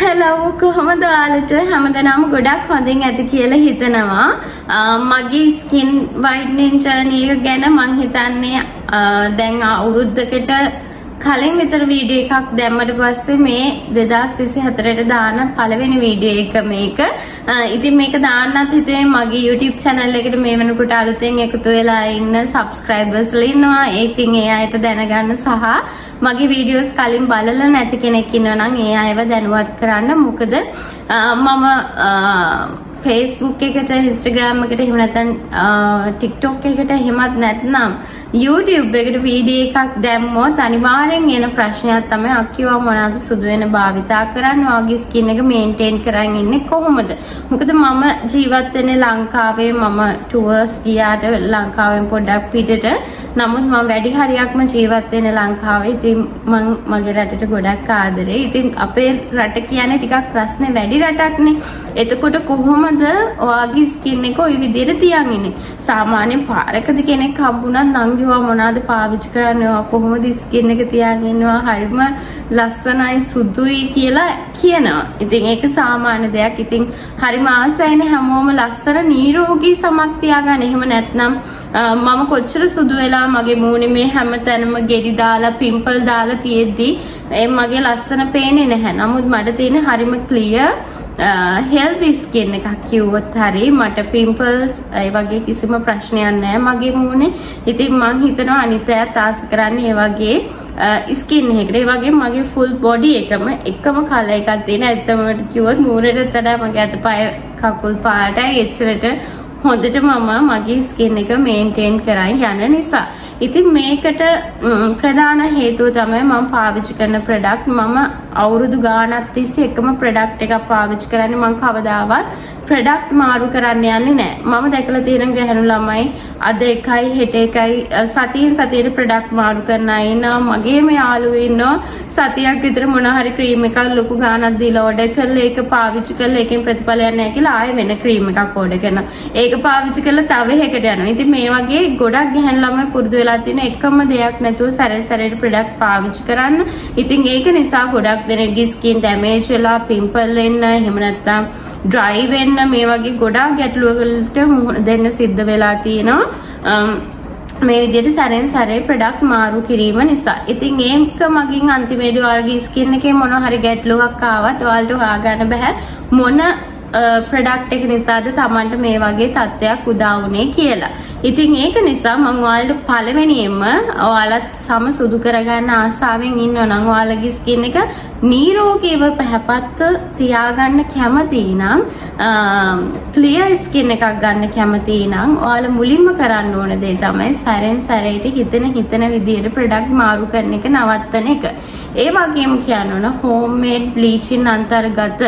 හෙලව් කොහොමද ඔයාලට? හැමදෙනාම ගොඩක් හොඳින් ඇති කියලා හිතනවා. මගේ ස්කින් වයිට්නින් ජර්නි එක ගැන මං හිතන්නේ දැන් අවුරුද්දකට කලින් විතර වීඩියෝ එකක් දැම්මට පස්සේ මේ 2024ට දාන පළවෙනි වීඩියෝ එක මේක. ඉතින් මේක දාන්නත් හිතුවේ මගේ YouTube channel එකට මේ වෙනකොට අලුතෙන් එකතු වෙලා ඉන්න subscribers ලා ඉන්නවා. ඒ ඉතින් ඒ අයට දැනගන්න සහ මගේ වීඩියෝස් කලින් බලලා නැති කෙනෙක් ඉන්නවා නම් ඒ අයව දැනුවත් කරන්න. මොකද මම Facebook එකට Instagram එකට එහෙම නැත්නම් TikTok එකට එහෙමත් නැත්නම් YouTube එකට වීඩියෝ එකක් දැම්මොත් අනිවාර්යෙන් එන ප්‍රශ්නයක් තමයි අක්කියවා මොනවද සුදු වෙන භාවිතා කරන්නේ ඔයගේ ස්කින් එක මේන්ටේන් කරන් ඉන්නේ කොහොමද? මොකද මම ජීවත් වෙන්නේ ලංකාවේ මම ටුවර්ස් ගියාට ලංකාවෙන් පොඩ්ඩක් පිටට. නමුත් මම වැඩි හරියක්ම ජීවත් වෙන්නේ ලංකාවේ. ඉතින් මම මගේ රටට ගොඩක් ආදරේ. ඉතින් අපේ රට කියන්නේ ටිකක් ප්‍රශ්නේ වැඩි රටක්නේ. එතකොට කොහොම කොහොමද ඔයාගේ ස්කින් එක ওই විදිහට තියන් ඉන්නේ? සාමාන්‍යයෙන් පාරකදී කෙනෙක් හම්බුණත් නංගිවා මොනවද පාවිච්චි කරන්නේ? ඔයා කොහොමද ස්කින් එක තියන් ඉන්නවා? හරිම ලස්සනයි සුදුයි කියලා කියනවා. ඉතින් ඒක සාමාන්‍ය දෙයක්. ඉතින් හරිම ආසයිනේ හැමෝම ලස්සන නිරෝගී සමක් තියාගන්න. එහෙම නැත්නම් මම කොච්චර සුදු වෙලා මගේ මූණේ මේ හැම තැනම ගෙඩි දාලා පිම්පල් දාලා තියෙද්දි මගේ ලස්සන පේන්නේ නැහැ. නමුත් මට තියෙන හරිම ක්ලියර් Uh, හෙල්දි ස්කින් එකක් කිව්වොත් හරි මට පිම්පල්ස් ඒ වගේ කිසිම ප්‍රශ්නයක් නැහැ මගේ මූණේ. ඉතින් මං හිතනවා අනිත් අයත් ආස කරන්නේ ඒ වගේ uh, ස්කින් එකකට. ඒ වගේ මගේ ෆුල් බොඩි එකම එකම කලර් එකක් තියෙන. ඇත්තම කිව්වොත් මූණට වඩා මගේ අතපය කකුල් පාටයි එච්චරට හොඳට මම මගේ ස්කින් එක මේන්ටේන් කරන් යන නිසා. ඉතින් මේකට ප්‍රධාන හේතුව තමයි මම පාවිච්චි කරන ප්‍රොඩක්ට් මම අවුරුදු ගාණක් තිස්සේ එකම ප්‍රොඩක්ට් එකක් පාවිච්චි කරන්නේ මම කවදාවත් ප්‍රොඩක්ට් මාරු කරන්න යන්නේ නැහැ. මම දැකලා තියෙන ගැහැණු ළමයි අද එකයි හෙට එකයි සතියෙන් සතියට ප්‍රොඩක්ට් මාරු කරන අය ඉන්නවා. මගේම යාළුවෝ ඉන්නවා සතියක් විතර මොන හරි ක්‍රීම් එකක් ලොකු ගාණක් දීලා ඕඩර් කරලා ඒක පාවිච්චි කරලා ඒකෙන් ප්‍රතිඵලයක් නැහැ කියලා ආයෙ වෙන ක්‍රීම් එකක් ඕඩර් කරනවා. ඒක පාවිච්චි කරලා තව එකකට යනවා. ඉතින් මේ වගේ ගොඩක් ගැහැණු ළමයි පුරුදු වෙලා තියෙන එකම දෙයක් නැතුව සැරේ සැරේට ප්‍රොඩක්ට් පාවිච්චි කරන්න. ඉතින් ඒක නිසා ගොඩක් දෙනෙක්ගේ ස්කින් ඩැමේජ් වෙලා පිම්පල් වෙන්න එහෙම නැත්නම් ඩ්‍රයි වෙන්න මේ වගේ ගොඩාක් ගැටලුවකට මුහුණ දෙන්න සිද්ධ වෙලා තියෙනවා මේ විදිහට සැරෙන් සැරේ ප්‍රොඩක්ට් මාරු කිරීම නිසා. ඉතින් ඒක මගින් අන්තිමේදී ඔයාලගේ ස්කින් එකේ මොන හරි ගැටලුවක් ආවත් ඔයාලට හොයාගන්න බෑ මොන ප්‍රොඩක්ට් එක නිසාද Tamanට මේ වගේ තත්ත්වයක් උදා වුනේ කියලා. ඉතින් ඒක නිසා මම ඔයාලට පළවෙනියෙන්ම ඔයාලත් සම සුදු කරගන්න ආසාවෙන් ඉන්නවා නම් ඔයාලගේ ස්කින් එක නිරෝගීව පැහැපත් තියාගන්න කැමති නම් ක්ලියර් ස්කින් එකක් ගන්න කැමති නම් ඔයාලා මුලින්ම කරන්න ඕන දේ තමයි සැරෙන් සැරේට හිතෙන හිතෙන විදියට ප්‍රොඩක්ට් මාරු කරන එක නවත්තන එක. ඒ වගේම කියන්න ඕන හෝම් මේඩ් බ්ලීචින් අන්තර්ගත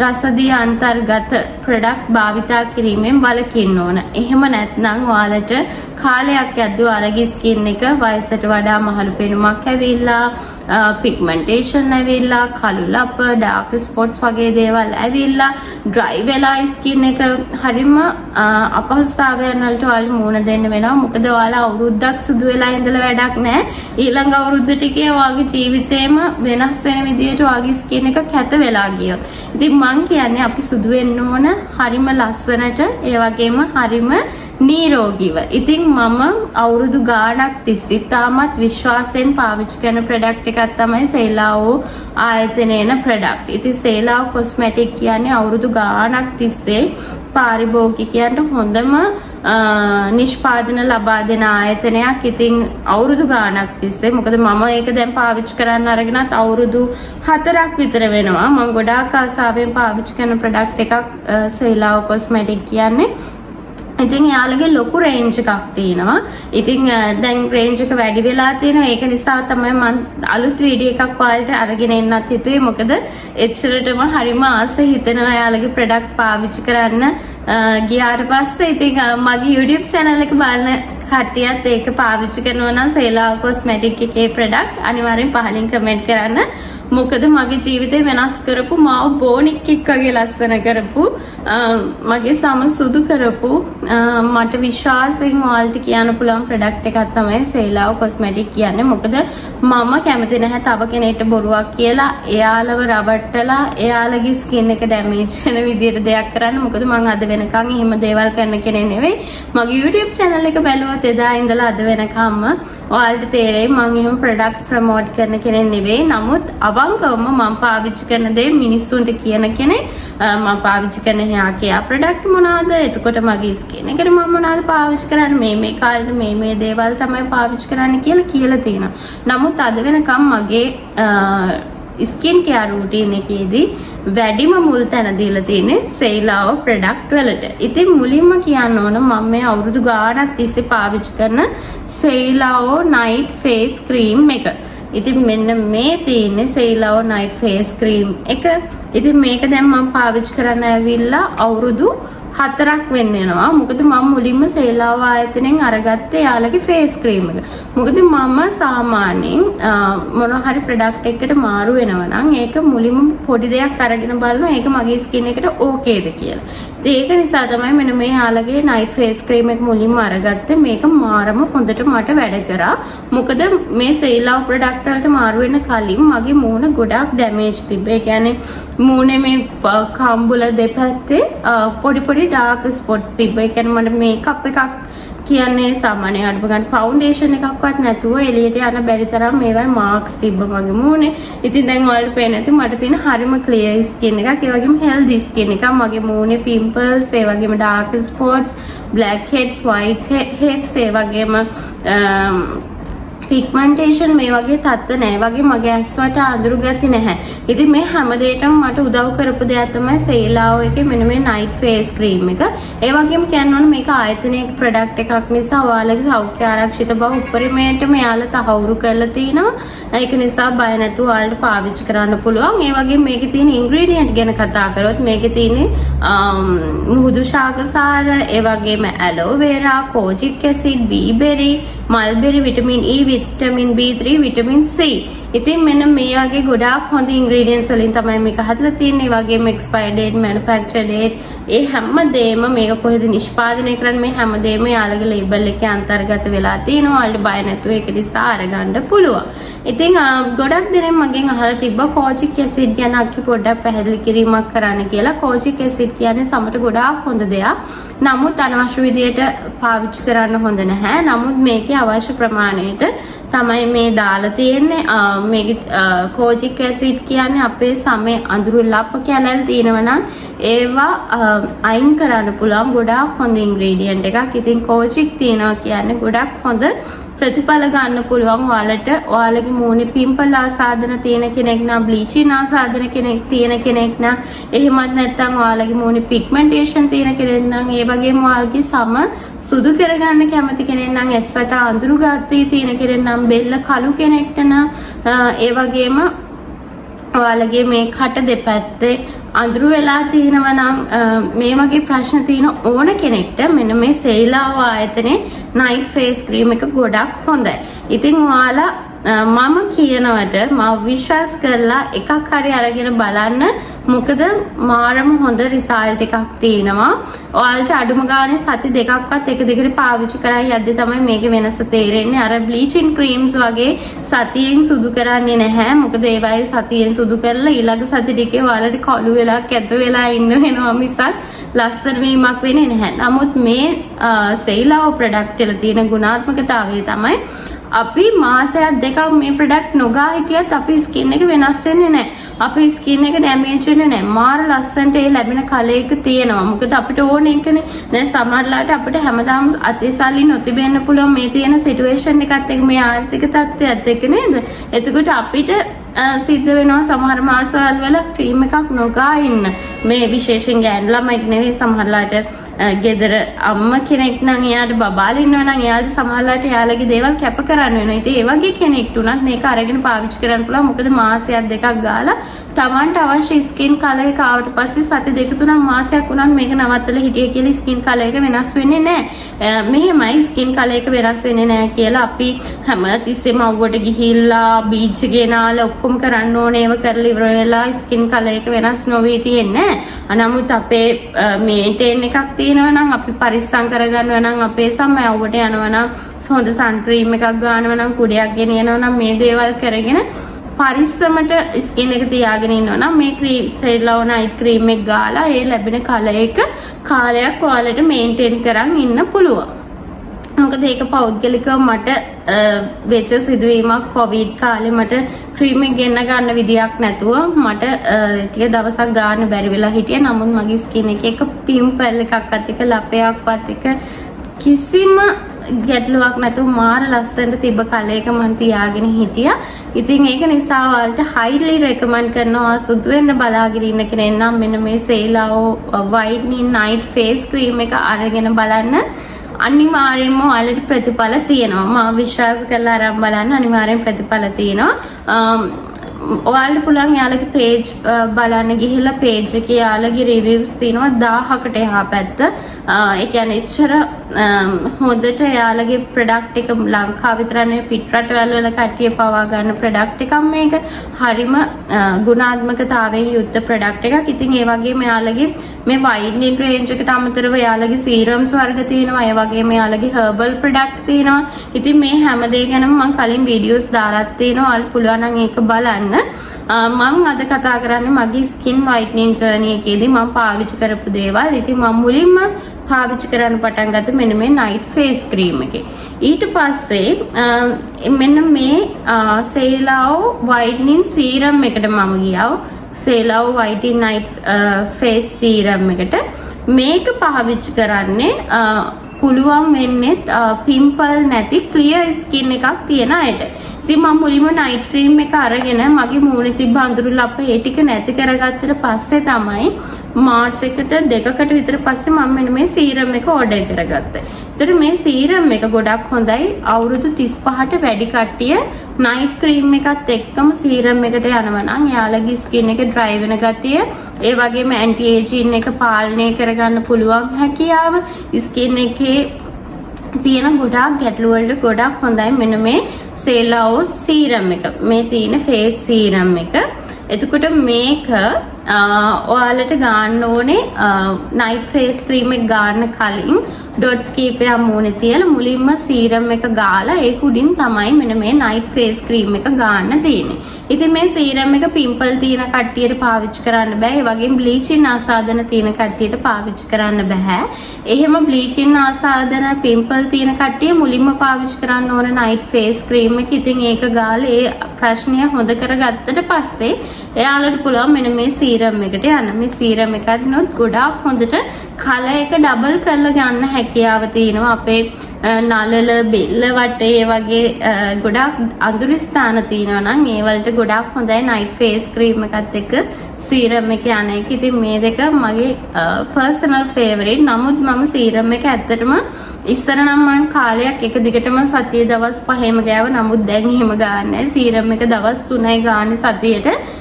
රසදිය අන්තර්ගත ප්‍රොඩක්ට් භාවිතා කිරීමෙන් වළකින්න ඕන. එහෙම නැත්නම් ඔයාලට කාලයක් යද්දී ඔයාලගේ ස්කින් එක වයසට වඩා මහලු පෙනුමක් ඇවිල්ලා Uh, පිග්මන්ටේෂන් ඇවිල්ලා කළු ලප ඩාර්ක් ස්පොට්ස් වගේ දේවල් ඇවිල්ලා ඩ්‍රයි වෙලා ස්කින් එක හරිම uh, අපහසුතාවයන් වලට ඔයාලා මුහුණ දෙන්න වෙනවා. මොකද ඔයාලා අවුරුද්දක් සුදු වෙලා ඉඳලා වැඩක් නැහැ. ඊළඟ අවුරුද්ද ටිකේ ඔයාගේ ජීවිතේම වෙනස් වෙන විදිහට ඔයාගේ ස්කින් එක කැත වෙලා ගියොත්. ඉතින් මං කියන්නේ අපි සුදු වෙන්න ඕන හරිම ලස්සනට ඒ වගේම හරිම නිරෝගීව. ඉතින් මම අවුරුදු ගාණක් තිස්සේ තාමත් විශ්වාසයෙන් පාවිච්චි කරන ප්‍රොඩක්ට් එකක් තමයි සේලාවෝ ආයතනයේන ප්‍රොඩක්ට්. ඉතින් සේලාවෝ කොස්මැටික් කියන්නේ අවුරුදු ගාණක් තිස්සේ පාරිභෝගිකයන්ට හොඳම නිෂ්පාදන ලබා දෙන ආයතනයක්. ඉතින් අවුරුදු ගාණක් තිස්සේ මොකද මම ඒක දැන් පාවිච්චි කරන්න අරගෙනත් අවුරුදු හතරක් විතර වෙනවා. මම ගොඩාක් ආසාවෙන් පාවිච්චි කරන ප්‍රොඩක්ට් එකක් සේලාව කොස්මැටික් කියන්නේ. ඉතින් එයාලගේ ලොකු රේන්ජ් එකක් තියෙනවා. ඉතින් දැන් රේන්ජ් එක වැඩි වෙලා තියෙනවා. ඒක නිසා තමයි මම අලුත් වීඩියෝ එකක් ඔයාලට අරගෙන එන්නත් හිතුවේ. මොකද එච්චරටම හරිම ආස හිතෙනවා එයාලගේ ප්‍රොඩක්ට් පාවිච්චි කරන්න ගියාට පස්සේ ඉතින් මගේ YouTube channel එක බලන කට්ටියත් ඒක පාවිච්චි කරනවා නම් සේලා කොස්මැටික් එකේ ප්‍රොඩක්ට් අනිවාර්යෙන් පහලින් කමෙන්ට් කරන්න. මොකද මගේ ජීවිතේ වෙනස් කරපු මාව බෝනික් එක්කගේ ලස්සන කරපු මගේ සම සුදු කරපු මට විශ්වාසයෙන් ඔයාලට කියන්න පුළුවන් ප්‍රොඩක්ට් එකක් තමයි සේලාව කොස්මැටික් කියන්නේ. මොකද මම කැමති නැහැ තව කෙනෙක්ට බොරුවක් කියලා එයාලව රවට්ටලා එයාලගේ ස්කින් එක ඩැමේජ් වෙන විදිහට දෙයක් කරන්න. මොකද මං අද වෙනකන් එහෙම දේවල් කරන කෙනෙක් නෙවෙයි. මගේ YouTube channel එක බැලුවොත් එදා ඉඳලා අද වෙනකම්ම ඔයාලට තේරෙයි මං එහෙම ප්‍රොඩක්ට් ප්‍රමෝට් කරන කෙනෙක් නෙවෙයි. නමුත් අවංකවම මම පාවිච්චි කරන දේ මිනිස්සුන්ට කියන කෙනෙක්. මම පාවිච්චි කරන හයා කියා ප්‍රොඩක්ට් මොනවාද? එතකොට මගේ ස්කින් එකට මම මොනවාද පාවිච්චි කරන්නේ? මේ මේ කාලේ මේ මේ දේවල් තමයි පාවිච්චි කරන්න කියලා කියලා තියෙනවා. නමුත් අද වෙනකම් මගේ ස්කින් කෙයාර් රූටීන් එකේදී වැඩිම මුල් තැන දීලා තියෙන්නේ සේලාව ප්‍රොඩක්ට් වලට. ඉතින් මුලින්ම කියන්න ඕන මම මේ අවුරුදු ගාණක් තිස්සේ පාවිච්චි කරන සේලාව නයිට් ෆේස් ක්‍රීම් එක. ඉතින් මෙන්න මේ තියෙන්නේ සේලාව නයිට් ෆේස් ක්‍රීම් එක. ඉතින් මේක දැන් මම පාවිච්චි කරන්න ඇවිල්ලා අවුරුදු හතරක් වෙන්න යනවා. මොකද මම මුලින්ම සේලාව ආයතනයෙන් අරගත්තේ යාළගේ ෆේස් ක්‍රීම් එක. මොකද මම සාමාන්‍යයෙන් මොන හරි ප්‍රොඩක්ට් එකකට මාරු වෙනවා නම් ඒක මුලින්ම පොඩි දෙයක් අරගෙන බලනවා ඒක මගේ ස්කින් එකට ඕකේද කියලා. ඒක නිසා තමයි මෙන්න මේ යාළගේ නයිට් ෆේස් ක්‍රීම් එක මුලින්ම අරගත්තේ. මේක මාරම හොඳට මට වැඩ කරා. මොකද මේ සේලාව ප්‍රොඩක්ට් වලට මාරු වෙන්න කලින් මගේ මූණ ගොඩාක් ඩැමේජ් තිබ්බේ. ඒ කියන්නේ මූණේ මේ කම්බුල දෙපැත්තේ පොඩි පොඩි පොඩි ඩාර්ක් ස්පොට්ස් තිබ්බ. ඒ කියන්නේ මට මේකප් එකක් කියන්නේ සාමාන්‍ය අඩුම ගන්න ෆවුන්ඩේෂන් එකක්වත් නැතුව එළියට යන බැරි තරම් මේවයි මාක්ස් තිබ්බ මගේ මූණේ. ඉතින් දැන් ඔයාලට පේන ඇති මට තියෙන හරිම ක්ලියර් ස්කින් එකක්. ඒ වගේම හෙල්දි ස්කින් එකක්. මගේ මූණේ පිම්පල්ස්, ඒ වගේම dark spots, blackheads, whiteheads, ඒ වගේම පිග්මන්ටේෂන් මේ වගේ තත්ත්ව නැහැ. වගේ මගේ ඇස් වලට අඳුරු ගැති නැහැ. ඉතින් මේ හැම දෙයකම මට උදව් කරපු දෙයක් තමයි සේලාෝ එකේ මෙන්න මේ නයිට් ෆේස් ක්‍රීම් එක. ඒ වගේම කියන්න ඕන මේක ආයතනයක ප්‍රොඩක්ට් එකක් නිසා ඔයාලගේ සෞඛ්‍ය ආරක්ෂිත බව උපරිමයට මෙයාලා තහවුරු කරලා තිනවා. ඒක නිසා බය නැතුව ඔයාලට පාවිච්චි කරන්න පුළුවන්. ඒ වගේම මේකේ තියෙන ඉන්ග්‍රීඩියන්ට් ගැන කතා කරොත් මේකේ තියෙන්නේ මුහුදු ශාකසාර, ඒ වගේම aloe vera, kojic acid, bearberry, mulberry, vitamin E vitamin B3 vitamin C. ඉතින් මෙන්න මේ වගේ ගොඩාක් හොඳ ඉන්ග්‍රීඩියන්ට්ස් වලින් තමයි මේක හදලා තියෙන්නේ. ඒ වගේම expired date, manufacture date ඒ හැම දෙයක්ම මේක කොහෙද නිෂ්පාදනය කරන්නේ මේ හැම දෙයක්ම යාළගේ ලේබල් එකේ අන්තර්ගත වෙලා තියෙනවා. ඔයාලට බය නැතුව ඒක නිසා අරගන්න පුළුවන්. ඉතින් ගොඩක් දෙනෙක් මගෙන් අහලා තිබ්බා කෝචික් ඇසිඩ් ගැන අක්කි පොඩ්ඩක් පැහැදිලි කිරීමක් කරන්න කියලා. කෝචික් ඇසිඩ් කියන්නේ සමට ගොඩාක් හොඳ දෙයක්. නමුත් අනවශ්‍ය විදියට පාවිච්චි කරන්න හොඳ නැහැ. නමුත් මේකේ අවශ්‍ය ප්‍රමාණයට තමයි මේ දාලා තියෙන්නේ මේක කෝජික් ඇසිඩ් කියන්නේ අපේ සමේ අඳුරු ලප්ප කැලල් තියෙනවා නම් ඒවා අයින් කරන්න පුළුවන් ගොඩාක් හොඳ ඉන්ග්‍රීඩියන්ට් එකක්. ඉතින් කෝජික් තියෙනවා කියන්නේ ගොඩක් හොඳ ප්‍රතිඵල ගන්න පුළුවන් ඔයාලට. ඔයාලගේ මූණේ පිම්පල් ආසාදන තියෙන කෙනෙක් නම් බ්ලීචින් ආසාදන කෙනෙක් තියෙන කෙනෙක් නම් එහෙමත් නැත්නම් ඔයාලගේ මූණේ පිග්මන්ටේෂන් තියෙන කෙනෙක් නම් ඒ වගේම ඔයාලගේ සම සුදු කරගන්න කැමති කෙනෙක් නම් ඇස්වට අඳුරු ගත්තී තියෙන කෙනෙක් නම් බෙල්ල කළු කෙනෙක්ට නම් ඒ වගේම ඔයාලගේ මේ කට දෙපැත්තේ අඳුරු වෙලා තියෙනවා නම් මේ වගේ ප්‍රශ්න තියෙන ඕන කෙනෙක්ට මෙන්න මේ සේලාව ආයතනයේ නයිට් ෆේස් ක්‍රීම් එක ගොඩක් හොඳයි. ඉතින් ඔයාලා මම කියනවට මම විශ්වාස කරලා එකක් හරි අරගෙන බලන්න මොකද මාරම හොඳ රිසල්ට් එකක් තියෙනවා. ඔයාලට අඩුම ගානේ සති දෙකක්වත් එක දිගට පාවිච්චි කරන් යද්දි තමයි මේකේ වෙනස තේරෙන්නේ. අර බ්ලීචින් ක්‍රීම්ස් වගේ සතියෙන් සුදු කරන්නේ නැහැ. මොකද ඒවයි සතියෙන් සුදු කරලා ඊළඟ සති ටිකේ ඔයාලට කළු වෙලා කැත වෙලා ඉන්න වෙනවා මිසක් ලස්සන වීමක් වෙන්නේ නැහැ. නමුත් මේ සේලාව ප්‍රොඩක්ට් වල තියෙන ගුණාත්මකතාවය තමයි අපි මාසයක් දෙකක් මේ ප්‍රොඩක්ට් නොගා හිටියත් අපේ ස්කින් එක වෙනස් වෙන්නේ නැහැ. අපේ ස්කින් එක ඩැමේජ් වෙන්නේ නැහැ. මාර ලස්සනට ඒ ලැබෙන කලයක තියෙනවා. මොකද අපිට ඕන එකනේ. දැන් සමහරලාට අපිට හැමදාම අතිසල්ලි නොතිබෙන්න පුළුවන් මේ තියෙන සිටුේෂන් එකත් එක්ක මේ ආර්ථික තත්ත්වයත් එක්ක නේද? එතකොට අපිට සිද්ධ වෙනවා සමහර මාසවල් වල ක්‍රීම් එකක් නොගා ඉන්න. මේ විශේෂයෙන් ගෑනු ළමයිට නෙවෙයි සමහරලාට ගෙදර අම්ම කෙනෙක් නම් එයාට බබාලා ඉන්නවා නම් එයාට සමහරලාට එයාලගේ දේවල් කැප කරන්න වෙනවා. ඉතින් ඒ වගේ කෙනෙක්ට උනත් මේක අරගෙන පාවිච්චි කරන්න පුළුවන්. මොකද මාසයක් දෙකක් ගාලා Tamanට අවශ්‍ය ස්කින් කලර් එක ආවට පස්සේ සති දෙක තුනක් මාසයක් උනත් මේක නවත්තලා හිටියේ කියලා ස්කින් කලර් එක වෙනස් වෙන්නේ නැහැ. මෙහෙමයි ස්කින් කලර් එක වෙනස් වෙන්නේ නැහැ කියලා අපි හැම තිස්සෙම අවුවට ගිහිල්ලා බීච් ගෙනාලා ඔක්කොම කරන්න ඕනේ ඒව කරලා ඉවර වෙලා ස්කින් කලර් එක වෙනස් නොවී තියෙන්නේ නමුත් අපේ මේන්ටේන් එකක් තියෙනවා නම් අපි පරිස්සම් කරගන්නවා නම් අපේ සම අවුවට යනවා නම් හොඳ සන් ක්‍රීම් එකක් ගන්නවා නම් කුඩයක් ගෙනියනවා නම් මේ දේවල් කරගෙන පරිස්සමට ස්කින් එක තියාගෙන ඉන්නවා නම් මේ ක්‍රීම් ස්ටෙරිලෝ නයිට් ක්‍රීම් එක ගාලා ඒ ලැබෙන කලර් එක කාලයක් ඔයාලට මේන්ටේන් කරන් ඉන්න පුළුවන්. මොකද ඒක පෞද්ගලිකව මට වෙච්ච සිදුවීමක් කොවිඩ් කාලේ මට ක්‍රීම් එක ගෙන්න ගන්න විදියක් නැතුව මට ටික දවසක් ගන්න බැරි වෙලා හිටියා. නමුත් මගේ ස්කින් එකේ එක පිම්පල් එකක්වත් එක ලපයක්වත් එක කිසිම ගැටලුවක් නැතුව මාර ලස්සනට තිබ්බ කලයක මම තියාගෙන හිටියා. ඉතින් ඒක නිසා ඔයාලට highly recommend කරනවා සුදු වෙන්න බලාගෙන ඉන්න කෙනෙක් නම් මෙන්න මේ සේලාෝ whitening night face cream එක අරගෙන බලන්න. අනිවාර්යෙන්ම ඔයාලට ප්‍රතිඵල තියෙනවා. මම විශ්වාස කරලා අරන් බලන්න අනිවාර්යෙන් ප්‍රතිඵල තියෙනවා. ඔයාලට පුළුවන් යාලගේ පේජ් බලන්න ගිහිල්ලා පේජ් එකේ යාලගේ රිවිව්ස් තියෙනවා 1000කට එහා පැත්ත. ඒ කියන්නේ එච්චර හොඳට යාලගේ ප්‍රොඩක්ට් එක ලංකාව විතර නෙවෙයි පිට රටවල් වල කට්ටිය පවා ගන්න ප්‍රොඩක්ට් එකක් මේක. හරිම ගුණාත්මකතාවයෙන් යුක්ත ප්‍රොඩක්ට් එකක්. ඉතින් ඒ වගේම යාලගේ මේ වයිට්නින් රේන්ජ් එකට අමතරව යාලගේ සීරම්ස් වර්ග තියෙනවා. ඒ වගේම යාලගේ හර්බල් ප්‍රොඩක්ට් තියෙනවා. ඉතින් මේ හැම දේ ගැනම මම කලින් වීඩියෝස් දාලාත් තියෙනවා. ඔයාලට පුළුවන් නම් ඒක බලන්න. මම අද කතා කරන්නේ මගේ ස්කින් වයිට්නින් ජර්නි එකේදී මම පාවිච්චි කරපු දේවල්. ඉතින් මම මුලින්ම පාවිච්චි කරන්න පටන් ගත්ත මෙන්න මේ නයිට් ෆේස් ක්‍රීම් එකේ. ඊට පස්සේ මෙන්න මේ සේලාව් වයිට්නින් සීරම් එකට මම ගියා. සේලාව් වයිටින් නයිට් ෆේස් සීරම් එකට මේක පාවිච්චි කරන්නේ පුළුවන් වෙන්නේ පිම්පල් නැති ක්ලියර් ස්කින් එකක් තියෙන අයට. ඉතින් මම මුලින්ම නයිට් ක්‍රීම් එක අරගෙන මගේ මූණේ තිබ්බ අඳුරු ලප ඒ ටික නැති කරගත්තට පස්සේ තමයි මාසෙකට දෙකකට විතර පස්සේ මම මෙන්න මේ සීරම් එක ඕඩර් කරගත්තා. ඒතර මේ සීරම් එක ගොඩක් හොඳයි. අවුරුදු 35ට වැඩි කට්ටිය නයිට් ක්‍රීම් එකත් එක්කම සීරම් එකට යනවා නම් එයාලගේ ස්කින් එක ඩ්‍රයි වෙන ගතිය ඒ වගේම ඇන්ටි ඒජින් එක පාලනය කරගන්න පුළුවන් හැකියාව ස්කින් එකේ තියෙන ගොඩාක් ගැටලුවලට ගොඩක් හොඳයි මෙන්න මේ සේලාවෝ සීරම් එක මේ තියෙන ෆේස් සීරම් එක එතකොට මේක ඔයාලට ගන්න ඕනේ නයිට් ෆේස් ක්‍රීම් එක ගන්න කලින් ඩොට්ස් කීපයක් මූණේ තියලා මුලින්ම සීරම් එක ගාලා ඒක උඩින් තමයි මෙන්න මේ නයිට් ෆේස් ක්‍රීම් එක ගන්න තියෙන්නේ. ඉතින් මේ සීරම් එක පිම්පල් තියෙන කට්ටියට පාවිච්චි කරන්න බෑ. ඒ වගේම බ්ලීචින් ආසාදන තියෙන කට්ටියට පාවිච්චි කරන්න බෑ. එහෙම බ්ලීචින් ආසාදන පිම්පල් තියෙන කට්ටිය මුලින්ම පාවිච්චි කරන්න ඕන නයිට් ෆේස් ක්‍රීම් එක. ඉතින් ඒක ගාලා ඒ ප්‍රශ්නය හොඳ කරගත්තට පස්සේ එයාලට පුළුවන් මෙන්න මේ සීරම් එකට යන්න. මේ සීරම් එකත් නොත් ගොඩාක් හොඳට කල එක ඩබල් කරලා ගන්න හැකියාව තියෙනවා. අපේ නලල බෙල්ල වටේ වගේ ගොඩාක් අඳුරු ස්ථාන තියෙනවා නම් ඒ වලට ගොඩාක් හොඳයි නයිට් ෆේස් ක්‍රීම් එකත් එක්ක සීරම් එක යන එක. ඉතින් මේ දෙක මගේ පර්සනල් ෆේවරිට්. නමුත් මම සීරම් එක ඇත්තටම ඉස්සර නම් මම කාලයක් එක දිගටම සතියේ දවස් පහේම ගෑව. නමුත් දැන් එහෙම ගන්නෑ. සීරම් එක දවස් 3යි ගානේ සතියේට.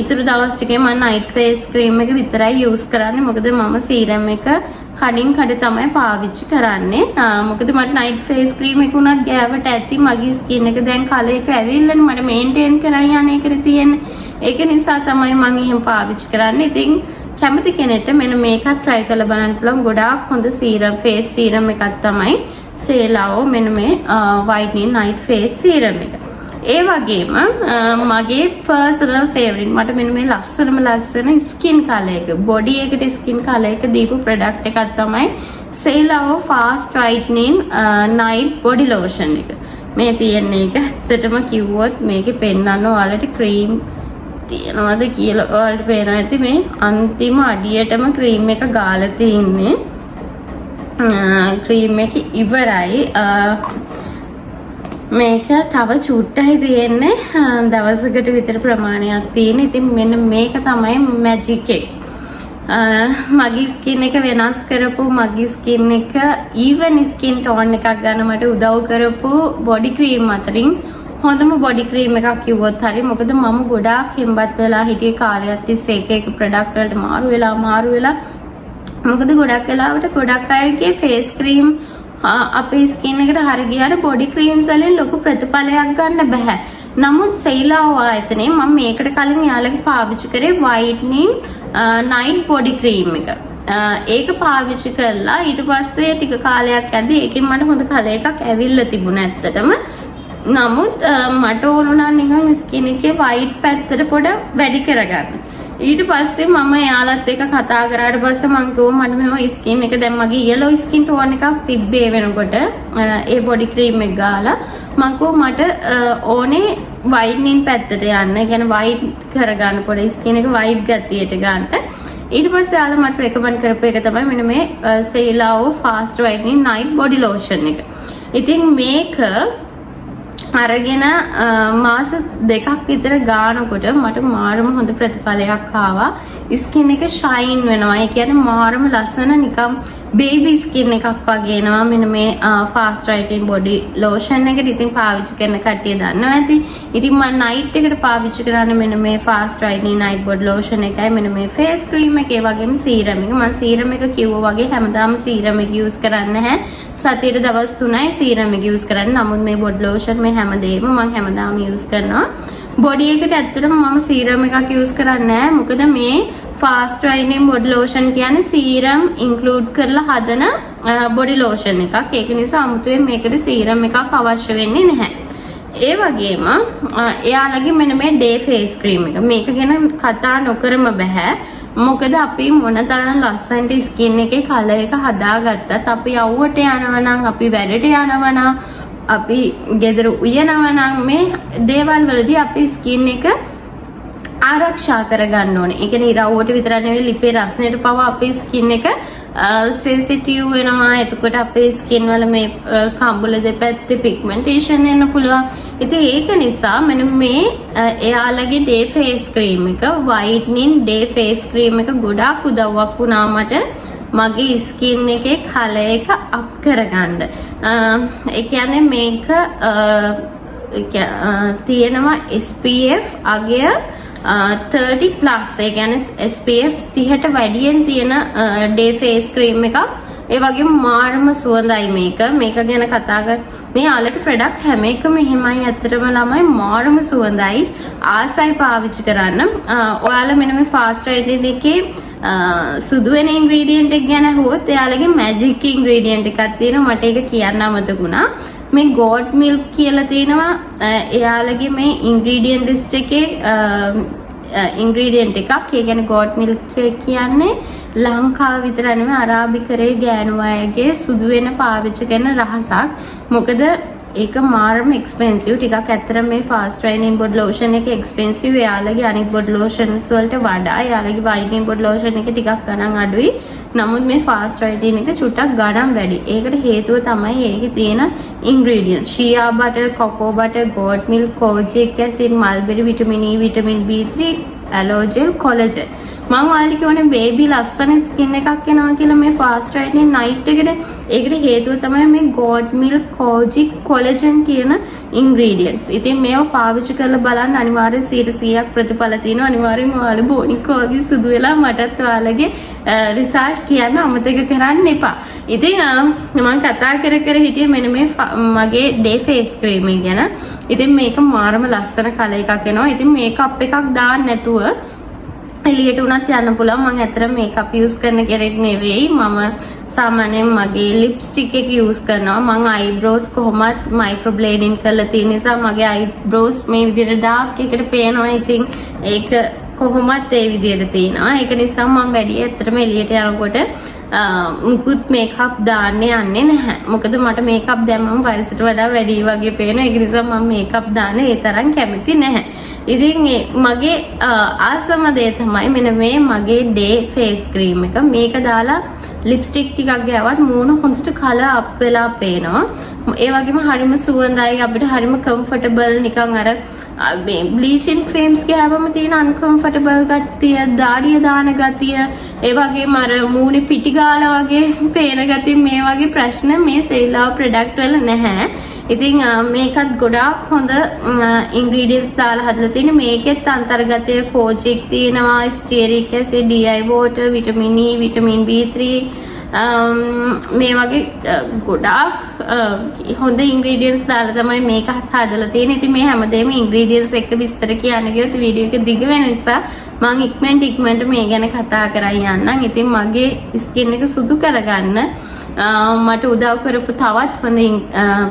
ඉතුරු දවස් ටිකේ මම නයිට් ෆේස් ක්‍රීම් එක විතරයි යූස් කරන්නේ. මොකද මම සීරම් එක කඩින් කඩ තමයි පාවිච්චි කරන්නේ. මොකද මට නයිට් ෆේස් ක්‍රීම් එක උනත් ගෑවට ඇති මගේ ස්කින් එක දැන් කලර් එක ඇවිල්ලානේ මට මේන්ටේන් කරන් යන එකනේ තියෙන්නේ. ඒක නිසා තමයි මම එහෙම පාවිච්චි කරන්නේ. ඉතින් කැමති කෙනෙක්ට මෙන්න මේකත් try කරලා බලන්න පුළුවන්. ගොඩාක් හොඳ සීරම් ෆේස් සීරම් එකක් තමයි සේලාවෝ මෙන්න මේ whitening night face serum එක. ඒ වගේම මගේ පර්සනල් ෆේවරිට් මට මෙන්න මේ ලස්සනම ලස්සන ස්කින් කලර් එක බොඩි එකට ස්කින් කලර් එක දීපු ප්‍රොඩක්ට් එකක් තමයි සේලාවෝ fast whitening night body lotion එක. මේ තියෙන එක ඇත්තටම කිව්වොත් මේකේ පෙන්වන්න ඔයාලට ක්‍රීම් තියනවද කියලා ඔයාලට පේනවා ඇති මේ අන්තිම අඩියටම ක්‍රීම් එක ගාලා තින්නේ. ක්‍රීම් එක ඉවරයි. මේක තව චුට්ටයි තියෙන්නේ දවසකට විතර ප්‍රමාණයක් තියෙන. ඉතින් මෙන්න මේක තමයි මැජික් එක. මගේ ස්කින් එක වෙනස් කරපු මගේ ස්කින් එක ඊවන් ස්කින් ටෝන් එකක් ගන්න මට උදව් කරපු බොඩි ක්‍රීම් අතරින් හොඳම බොඩි ක්‍රීම් එකක් කිව්වොත් හරි මොකද මම ගොඩාක් හෙම්බත් වෙලා හිටියේ කාලයක් තිස්සේ එක එක ප්‍රොඩක්ට් වලට මාරු වෙලා මාරු වෙලා මොකද ගොඩක් වෙලාවට ගොඩක් අයගේ ෆේස් ක්‍රීම් අපේ ස්කින් එකට හරි ගියාට බොඩි ක්‍රීම්ස් වලින් ලොකු ප්‍රතිඵලයක් ගන්න බෑ. නමුත් සෙයිලාව ආයතනයේ මම මේකට කලින් යාළගේ පාවිච්චි කරේ වයිට්නින් නයිට් බොඩි ක්‍රීම් එක. ඒක පාවිච්චි කරලා ඊට පස්සේ ටික කාලයක් යද්දී ඒකෙන් මට හොඳ කල එකක් ඇවිල්ලා තිබුණා ඇත්තටම. නමුත් මට ඕනුනා නිකන් ස්කින් එකේ වයිට් පැත්තට පොඩ වැඩි කරගන්න. ඊට පස්සේ මම එයාලත් එක්ක කතා කරාට පස්සේ මං කිව්වා මට මෙව ස්කින් එක දැන් මගේ yellow skin tone එකක් තිබ්බේ වෙනකොට ඒ බොඩි ක්‍රීම් එක ගාලා මං කිව්වා මට ඕනේ වයිට්නින් පැත්තට යන්න. ඒ කියන්නේ වයිට් කරගන්න පොඩ ස්කින් එක වයිට් ගතියට ගන්න. ඊට පස්සේ යාලා මට රෙකමන්ඩ් කරපු එක තමයි මෙන්න මේ සේලාවෝ fast whitening night body lotion එක. ඉතින් මේක අරගෙන මාස දෙකක් විතර ගානකොට මට මාරම හොඳ ප්‍රතිඵලයක් ආවා. ස්කින් එක ෂයින් වෙනවා. ඒ කියන්නේ මාරම ලස්සන නිකම් බේබි ස්කින් එකක් වගේ එනවා. මෙන්න මේ ෆාස්ට් රයිටින් බොඩි ලෝෂන් එකට ඉතින් පාවිච්චි කරන කට්ටිය දන්නවා ඇති. ඉතින් මම නයිට් එකට පාවිච්චි කරන්නේ මෙන්න මේ ෆාස්ට් රයිටින් නයිට් බොඩි ලෝෂන් එකයි මෙන්න මේ ෆේස් ක්‍රීම් එක ඒ වගේම සීරම් එක. මම සීරම් එක කිව්වා වගේ හැමදාම සීරම් එක යූස් කරන්නේ නැහැ. සතියේ දවස් 3යි සීරම් එක යූස් කරන්නේ. නමුත් මේ බොඩි ලෝෂන් මේ හැමදේම මම හැමදාම යූස් කරනවා. බොඩි එකට ඇත්තටම මම සීරම් එකක් යූස් කරන්නේ නැහැ. මොකද මේ ෆාස්ට් වයිනින් බොඩි ලෝෂන් කියන්නේ සීරම් ඉන්ක්ලූඩ් කරලා හදන බොඩි ලෝෂන් එකක්. ඒක නිසා අමුතුවෙන් මේකට සීරම් එකක් අවශ්‍ය වෙන්නේ නැහැ. ඒ වගේම එයාලගේ මෙන්න මේ ඩේ ෆේස් ක්‍රීම් එක. මේක ගැන කතා නොකරම බෑ. මොකද අපි මොනතරම් ලස්සනට ස්කින් එකේ කලර් එක හදාගත්තත් අපි යව්වට යනවා නම් අපි වැඩට යනවා නම් අපි ගෙදර උයනවා නම් මේ දේවල් වලදී අපි ස්කින් එක ආරක්ෂා කරගන්න ඕනේ. ඒ කියන්නේ ඉරව්වට විතරක් නෙවෙයි ලිපේ රස්නෙට පවා අපේ ස්කින් එක සෙන්සිටිව් වෙනවා. එතකොට අපේ ස්කින් වල මේ කම්බුල දෙපැත්තේ පිග්මන්ටේෂන් එන්න පුළුවන්. ඉතින් ඒක නිසා මෙන්න මේ එයාලගේ ඩේ ෆේස් ක්‍රීම් එක වයිට්නින් ඩේ ෆේස් ක්‍රීම් එක ගොඩාක් උදව්වක් වුණා මට. මගේ ස්කින් එකේ කලර් එක අප් කරගන්න. ඒ කියන්නේ මේක තියෙනවා SPF අගය 30 ප්ලස් ඒ කියන්නේ SPF 30ට වැඩියෙන් තියෙන ඩේ ෆේස් ක්‍රීම් එකක්. ඒ වගේම මාරම සුවඳයි මේක. මේක ගැන කතා කර මේ අලක ප්‍රොඩක්ට් හැම එකම එහෙමයි ඇත්තටම ළමයි මාරම සුවඳයි. ආසයි පාවිච්චි කරන්න. ඔයාලා මෙන්න මේ ෆාස්ට් රයිඩින් එකේ සුදු වෙන ඉන්ග්‍රීඩියන්ට් එක ගැන හුවොත් එයාලගේ මැජික් ඉන්ග්‍රීඩියන්ට් එකක් තියෙනවා මට ඒක කියන්න අමතකුණා. මේ ගෝඩ් මිල්ක් කියලා තියෙනවා එයාලගේ මේ ඉන්ග්‍රීඩියන්ට් ලිස්ට් එකේ ඉන්ග්‍රීඩියන්ට් එකක්. ඒ කියන්නේ ගෝඩ් මිල්ක් කියන්නේ ලංකාව විතර නෙමෙයි අරාබිකරේ ගෑනු අයගේ සුදු වෙන පාවිච්චි කරන රහසක්. මොකද ඒක මාරම එක්ස්පෙන්සිව් ටිකක් ඇත්තට මේ ෆාස්ට් රයිනින් බොඩි ලෝෂන් එක එක්ස්පෙන්සිව් එයාලගේ අනිත් බොඩි ලෝෂන්ස් වලට වඩා එයාලගේ වයිටින් බොඩි ලෝෂන් එක ටිකක් ගණන් අඩුයි. නමුත් මේ ෆාස්ට් රයිටින් එක චුට්ටක් ගණන් වැඩි. ඒකට හේතුව තමයි ඒකේ තියෙන ingredients shea butter cocoa butter goat milk kojic acid mulberry vitamin E vitamin B3 aloe gel collagen මම ඔයාලට කියවනේ බේබි ලස්සන ස්කින් එකක් එනවා කියලා මේ ෆාස්ට් රයිටින් නයිට් එකට ඒකට හේතුව තමයි මේ ගෝඩ් මිල්ක් කෝජික් කොලජන් කියන ඉන්ග්‍රීඩියන්ට්ස්. ඉතින් මේවා පාවිච්චි කරලා බලන්න අනිවාර්යෙන් 100%ක් ප්‍රතිඵල තියෙනවා. අනිවාර්යෙන් ඔයාලා බොනික් වගේ සුදු වෙලා මටත් ඔයාලගේ රිසල්ට් කියන්න අමතක කරන්න එපා. ඉතින් මම කතා කර කර හිටියේ මෙන්න මේ මගේ ඩේ ෆේස් ක්‍රීම් ගැන. ඉතින් මේක මාරම ලස්සන කල එකක් එනවා. ඉතින් මේකප් එකක් දාන්න නැතුව එළියට උනත් යන්න පුළුවන් මම ඇත්තටම මේකප් යූස් කරන කෙනෙක් නෙවෙයි මම සාමාන්‍යයෙන් මගේ ලිප්ස්ටික් එක යූස් කරනවා මම අයිබ්‍රෝස් කොහොමත් මයික්‍රෝ බ්ලේඩින් කරලා තියෙන නිසා මගේ අයිබ්‍රෝස් මේ විදිහට ඩාර්ක් එකට පේනවා ඉතින් ඒක කොහොමත් ඒ විදිහට තියෙනවා ඒක නිසා මම වැඩි ඇත්තටම එළියට යනකොට මුකුත් මේකප් දාන්න යන්නේ නැහැ. මොකද මට මේකප් දැම්මම වයසට වඩා වැඩි වගේ පේනවා. ඒක නිසා මම මේකප් දාන්න ඒ තරම් කැමති නැහැ. ඉතින් මගේ ආසම දේ තමයි මෙන්න මේ මගේ ඩේ ෆේස් ක්‍රීම් එක. මේක දාලා ලිප්ස්ටික් ටිකක් ගෑවත් මූණ හොඳට කලර් අප් වෙලා පේනවා. ඒ වගේම හරිම සුවඳයි අපිට හරිම කම්ෆර්ටබල් නිකන් අර මේ බ්ලීචින් ක්‍රීම්ස් ගෑවම තියෙන අන්කම්ෆර්ටබල් ගතිය, දාඩිය දාන ගතිය, ඒ වගේම අර මූණේ පිටි ගාලා වගේ පේන ගතිය මේ වගේ ප්‍රශ්න මේ සෙයිලා ප්‍රොඩක්ට් වල නැහැ. ඉතින් මේකත් ගොඩාක් හොඳ ඉන්ග්‍රීඩියන්ට්ස් දාලා හදලා තියෙන මේකෙත් අන්තර්ගතය කෝජික් තියෙනවා stearic acid DI water vitamin E vitamin B3 Um, මේ වගේ uh, ගොඩාක් uh, හොඳ ඉන්ග්‍රීඩියන්ස් දාලා තමයි මේක හදලා තියෙන්නේ. ඉතින් මේ හැමදේම ඉන්ග්‍රීඩියන්ස් එක්ක විස්තර කියන්න ගියොත් වීඩියෝ එක දිග වෙන නිසා මම ඉක්මනට ඉක්මනට මේ ගැන කතා කරන් යන්නම්. ඉතින් මගේ ස්කින් එක සුදු කරගන්න uh, මට උදව් කරපු තවත් හොඳ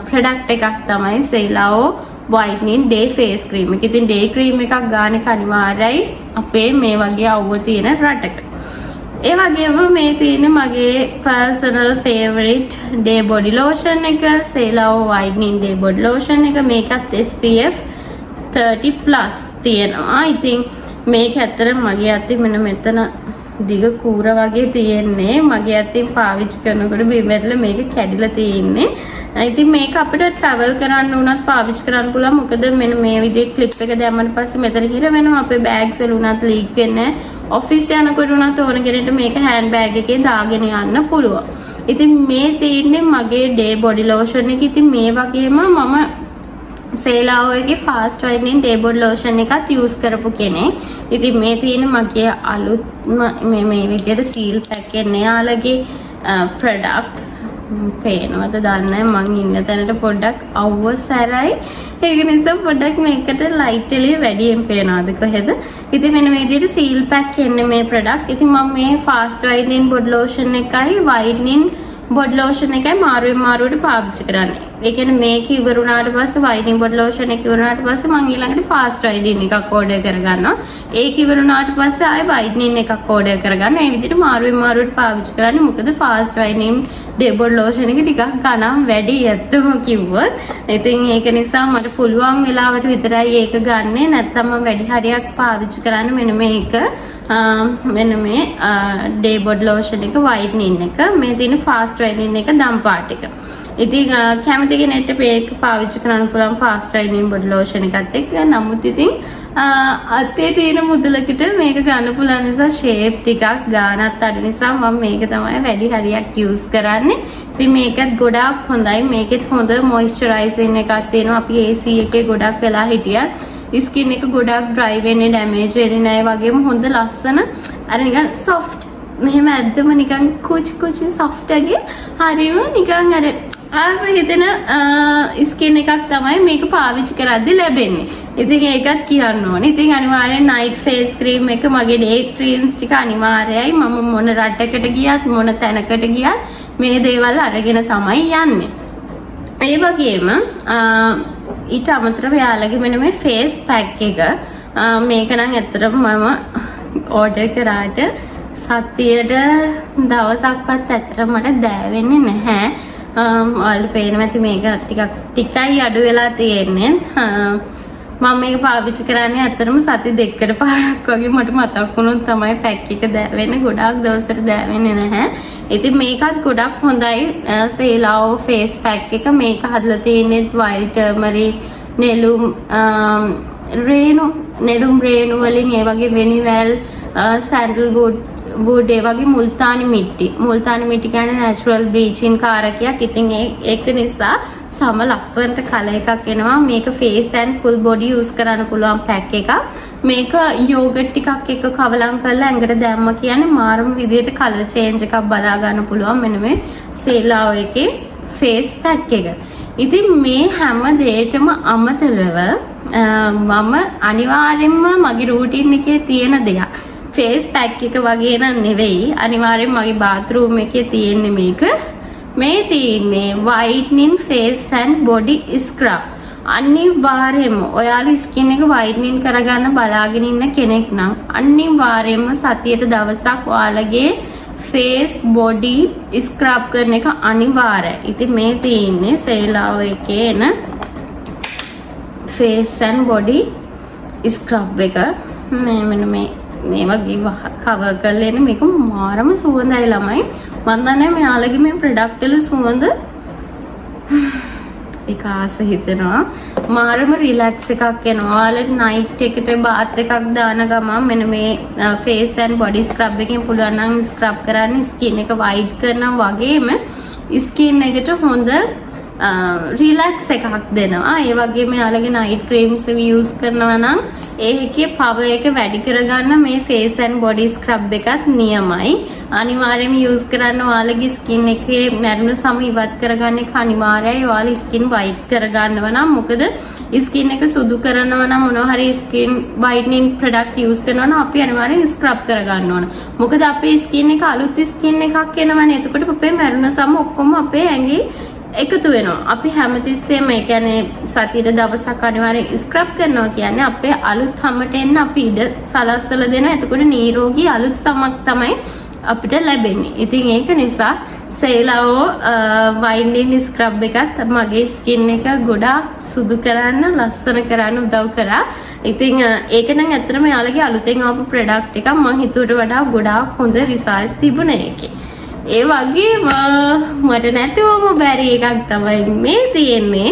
ප්‍රොඩක්ට් එකක් තමයි සෙයිලාවෝ වයිටනින් ඩේ ෆේස් ක්‍රීම් එක. ඉතින් ඩේ ක්‍රීම් එකක් ගන්න එක අනිවාර්යයි අපේ මේ වගේ අවුව තියෙන රටක. ඒ වගේම මේ තියෙන මගේ personal favourite day body lotion එක සේලාව වයිටනින් ඩේ බොඩි ලෝෂන් එක මේකත් SPF 30+ තියෙනවා. ඉතින් මේක ඇත්තට මගේ අතේ මෙන්න මෙතන දිග කූර වගේ තියෙන්නේ. මගේ අතින් පාවිච්චි කරනකොට බිමෙරල මේක කැඩිලා තියෙන්නේ. ඉතින් මේක අපිට ට්‍රැවල් කරන්න උනත් පාවිච්චි කරන්න පුළුවන්. මොකද මෙන්න මේ විදිහේ ක්ලිප් එක දැම්මම පස්සේ මෙතන හිර වෙනවා. අපේ බෑග්ස් වල උනත් ලීක් වෙන්නේ ඔෆිස් යනකොට උනත් ඕන කෙනෙක්ට මේක හෑන්ඩ් බෑග් එකේ දාගෙන යන්න පුළුවන්. ඉතින් මේ තියෙන්නේ මගේ ඩේ බොඩි ලෝෂන් එක. ඉතින් මේ වගේම මම සේලාවෝගේ fast whitening day body lotion එකත් යූස් කරපු කෙනෙක්. ඉතින් මේ තියෙන මගේ අලුත්ම මේ මේ විදිහට සීල් පැක් එන්නේ යාලගේ ප්‍රොඩක්ට් පේනවද දන්නේ මං ඉන්න තැනට පොඩ්ඩක් අවුව සැරයි. ඒක නිසා පොඩ්ඩක් මේකට ලයිට් එළිය වැඩියෙන් පේනවාද කොහෙද? ඉතින් මෙන්න මේ විදිහට සීල් පැක් එන්නේ මේ ප්‍රොඩක්ට් ඉතින් මම මේ ෆාස්ට් වයිටනින් බොඩි ලෝෂන් එකයි වයිටනින් බොඩි ලෝෂන් එකයි මාරුවෙන් මාරුවට පාවිච්චි කරන්නේ. ඒ කියන්නේ මේක ඉවර වුණාට පස්සේ වයිටනින් බොඩි ලෝෂන් එක ඉවර වුණාට පස්සේ මම ඊළඟට ෆාස්ට් වයිටනින් එකක් ඕඩර් කරගන්නවා. ඒක ඉවර වුණාට පස්සේ ආයෙ වයිටනින් එකක් ඕඩර් කරගන්නවා. මේ විදිහට මාරුවෙන් මාරුවට පාවිච්චි කරන්නේ මොකද fast whitening day body lotion එක ටිකක් ගණන් වැඩි ඇත්තම කිව්වොත්. ඉතින් ඒක නිසා මට පුළුවන් වෙලාවට විතරයි ඒක ගන්නෙ. නැත්තම් මම වැඩි හරියක් පාවිච්චි කරන්නේ මෙන්න මේක. මෙන්න මේ ඩේ බොඩි ලෝෂන් එක වයිටනින් එක. මේ තියෙන ෆාස්ට් වයිටනින් එක දම් පාට් එක. ඉතින් කැමති කෙනෙක්ට මේක පාවිච්චි කරන්න පුළුවන් ෆාස්ට් රයිඩින් බොඩි ලෝෂන් එකත් එක්ක. නමුත් ඉතින් අතේ තියෙන මුදලකට මේක ගන්න පුළුවන් නිසා ෂේප් ටිකක් ගානත් අඩු නිසා මම මේක තමයි වැඩි හරියක් යූස් කරන්නේ. ඉතින් මේකත් ගොඩාක් හොඳයි. මේකෙත් හොඳ මොයිස්චරයිසින් එකක් තියෙනවා. අපි AC එකේ ගොඩක් වෙලා හිටියත් ස්කින් එක ගොඩක් ඩ්‍රයි වෙන්නේ ඩැමේජ් වෙන්නේ නැහැ වගේම හොඳ ලස්සන අර නිකන් සොෆ්ට් මෙහෙම ඇද්දම නිකන් කුච් කුච් සොෆ්ට් වගේ හරිම නිකන් අර ආස හිතෙන ස්කින් එකක් තමයි මේක පාවිච්චි කරද්දි ලැබෙන්නේ. ඉතින් ඒකත් කියන්න ඕනේ. ඉතින් අනිවාර්යෙන් නයිට් ෆේස් ක්‍රීම් එක මගේ ඩේ ක්‍රීම්ස් ටික අනිවාර්යයි. මම මොන රටකට ගියත් මොන තැනකට ගියත් මේ දේවල් අරගෙන තමයි යන්නේ. ඒ වගේම ඊට අමතරව යාළගේ මෙන්න මේ ෆේස් පැක් එක මේක නම් ඇත්තටම මම ඕඩර් කරාට සතියට දවසක්වත් ඇත්තට මට දෑවෙන්නේ නැහැ. ඔයාලට පේනවා ඇති මේක ටිකක් ටිකයි අඩු වෙලා තියෙන්නේ. මම මේක පාවිච්චි කරන්නේ ඇත්තටම සති දෙකකට පාරක් වගේ මට මතක් වුණොත් තමයි පැක් එක දෑවෙන්නේ. ගොඩාක් දවසට දෑවෙන්නේ නැහැ. ඉතින් මේකත් ගොඩක් හොඳයි. සේලාව ෆේස් පැක් එක මේක හදලා තියෙන්නේ වයිල්ඩ් ටර්මරික් නෙළුම් රේණු නෙළුම් රේණු වලින් ඒ වගේ වෙනිවැල් සැන්ඩල්වුඩ් වුඩ් ඒ වගේ මුල්තානි මිට්ටි මුල්තානි මිට්ටි කියන්නේ නැචරල් බ්ලීචින් කාරකයක්. ඉතින් ඒක නිසා සම ලස්සනට කල එකක් එනවා. මේක face and full body use කරන්න පුළුවන් පැක් එකක්. මේක යෝගට් ටිකක් එක කවලම් කරලා ඇඟට දැම්ම කියන්නේ මාරම විදියට කලර් චේන්ජ් එකක් බලා ගන්න පුළුවන් මෙන්න මේ සේලාව එකේ ෆේස් පැක් එක. ඉතින් මේ හැම දෙයකම අමතරව මම අනිවාර්යෙන්ම මගේ රූටින් එකේ තියෙන දෙයක්. ෆේස් පැක් එක වගේ නම් නෙවෙයි. අනිවාර්යෙන් මගේ බාත්රූම් එකේ තියෙන්නේ මේක. මේ තියෙන්නේ whitening face and body scrub අනිවාර්යයෙන්ම ඔයාලා ස්කින් එක වයිට්නින් කරගන්න බලාගෙන ඉන්න කෙනෙක් නම් අනිවාර්යයෙන්ම සතියට දවසක් ඔයාලගේ ෆේස් බොඩි ස්ක්‍රබ් කරන එක අනිවාර්යයි. ඉතින් මේ තියෙන්නේ සේලාව එකේ එන ෆේස් ඇන්ඩ් බොඩි ස්ක්‍රබ් එක. මේ මෙන්න මේ මේ වගේ කවර් කරලා එන මේක මාරම සුවඳයි ළමයි. මම දන්නේ මෙයාලගේ මේ ප්‍රොඩක්ට් වල සුවඳ. ඒක ආස හිතෙනවා. මාරම රිලැක්ස් එකක් එනවා. ඔයාලට නයිට් එකට බාත් එකක් දාන ගමන් මෙන්න මේ ෆේස් ඇන්ඩ් බොඩි ස්ක්‍රබ් එකෙන් පුළුවන් නම් ස්ක්‍රබ් කරන්න ස්කින් එක වයිට් කරනවා වගේම ස්කින් එකට හොඳ රිලැක්ස් එකක් දෙනවා. ඒ වගේම යාළගේ නයිට් ක්‍රීම්ස් යූස් කරනවා නම් ඒකේ පවර් එක වැඩි කරගන්න මේ ෆේස් ඇන්ඩ් බොඩි ස්ක්‍රබ් එකත් නියමයි. අනිවාර්යයෙන්ම යූස් කරන්න ඔයාලගේ ස්කින් එකේ මැරුණු සම ඉවත් කරගන්න එක අනිවාර්යයි. ඔයාලා ස්කින් වයිට් කරගන්නව නම් මොකද ස්කින් එක සුදු කරනව නම් මොනවා හරි ස්කින් වයිට්නින් ප්‍රොඩක්ට් යූස් කරනවා නම් අපි අනිවාර්යෙන් ස්ක්‍රබ් කරගන්න ඕන. මොකද අපේ ස්කින් එක අලුත් ස්කින් එකක් එනවනේ. එතකොට අපේ මැරුණ සම ඔක්කොම අපේ ඇඟේ එකතු වෙනවා. අපි හැමතිස්සෙම ඒ කියන්නේ සතියේ දවසක් අනිවාර්යෙන් ස්ක්‍රබ් කරනවා කියන්නේ අපේ අලුත් හැමට එන්න අපි ඉඩ සලස්සලා දෙනවා. එතකොට නිරෝගී අලුත් සමක් තමයි අපිට ලැබෙන්නේ. ඉතින් ඒක නිසා සේලාවෝ වයින්ඩින් ස්ක්‍රබ් එකත් මගේ ස්කින් එක ගොඩාක් සුදු කරන්න ලස්සන කරන්න උදව් කරා. ඉතින් ඒක නම් ඇත්තටම යාළගේ අලුතෙන් ආපු ප්‍රොඩක්ට් එකක් මම හිතුවට වඩා ගොඩාක් හොඳ රිසල්ට් තිබුණ එකේ. ඒ වගේම මට නැතිවම බැරි එකක් තමයි මේ තියෙන්නේ.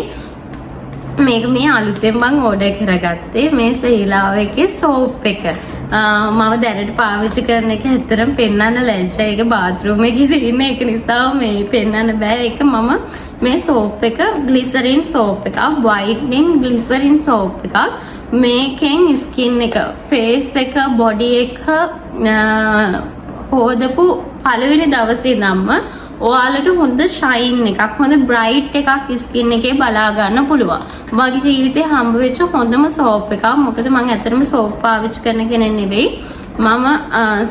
මේක මේ අලුතෙන් මං ඕඩර් කරගත්තේ මේ සීලාව එකේ සෝප් එක. මම දැනට පාවිච්චි කරන එක ඇත්තරම් පෙන්වන්න ලැජ්ජයි. ඒක බාත්රූම් එකේ තියෙන ඒක නිසා මේ පෙන්වන්න බෑ. ඒක මම මේ සෝප් එක ග්ලිසරින් සෝප් එකක් වයිට්නින් ග්ලිසරින් සෝප් එකක් මේකෙන් ස්කින් එක ෆේස් එක බොඩි එක හෝදපු පළවෙනි දවසේ ඉඳන්ම ඔයාලට හොඳ ෂයින් එකක් හොඳ බ්‍රයිට් එකක් ස්කින් එකේ බලා ගන්න පුළුවන්. මගේ ජීවිතේ හම්බ වෙච්ච හොඳම සෝප් එකක්. මොකද මම ඇත්තටම සෝප් පාවිච්චි කරන කෙනෙක් නෙවෙයි. මම